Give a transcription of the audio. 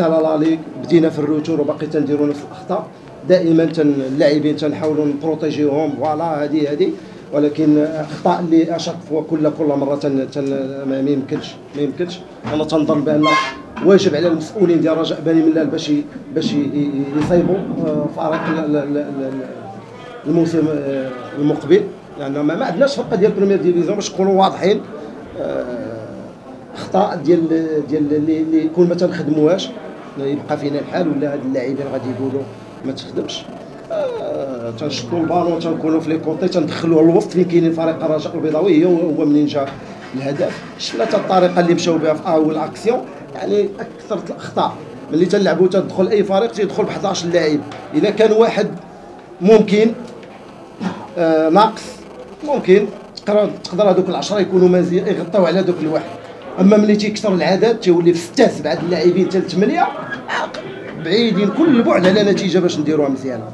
حتى l'aller بدينا في ال retour وباقي تنديروا نفس الأخطاء. دائما اللاعبين تنحاولوا نبروتيجيوهم voilà هذه هذه ولكن أخطاء اللي اشك كل كل مرة تن تن ما يمكنش ما يمكنش. أنا تنظن بأن واجب على المسؤولين ديال رجاء بني ملال باش باش يصيبوا آه، فريق الموسم آه، المقبل. لأن ما عندناش فرقة ديال première division باش نكونوا واضحين. آه، أخطاء ديال ديال اللي كون ما تنخدموهاش. يبقى فينا الحال ولا هاد اللاعبين غادي يقولوا ما تخدمش. آه تنشدوا البالون تنكونوا في لي كونتي تندخلوا الوسط فين كاينين فريق الرجاء البيضاوي هو منين جا الهدف. شفنا حتى الطريقة اللي مشاو بها في أول أكسيون يعني أكثر الاخطاء ملي تنلعبوا تدخل أي فريق تيدخل ب 11 لاعب إذا كان واحد ممكن آه ناقص ممكن تقدر هذوك العشرة يكونوا مزيان يغطيو على ذوك الواحد. أما ملي تيكثر العدد تيولي في سته سبعه اللاعبين حتى ثمانيه بعيدين كل البعد على نتيجة باش نديروها مزيانة.